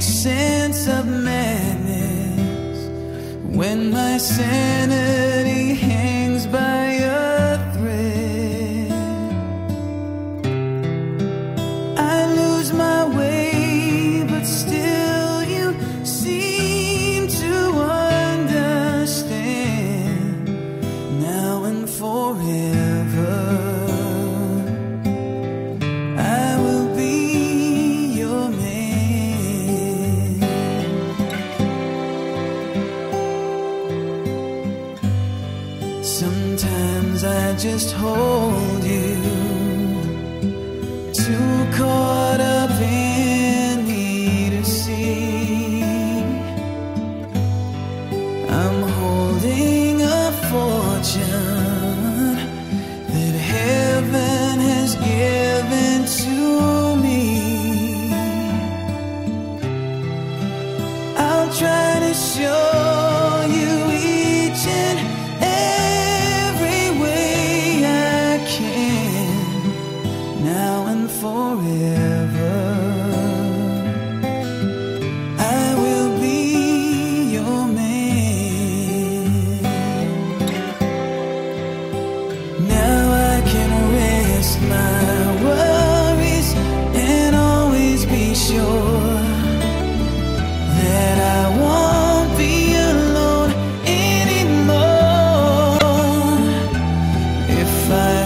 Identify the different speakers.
Speaker 1: sense of madness when my sanity hangs by a thread. I lose my way, but still you seem to understand now and forever. just hold you. Too caught up in me to see. I'm holding a fortune that heaven has given to me. I'll try to show. fire.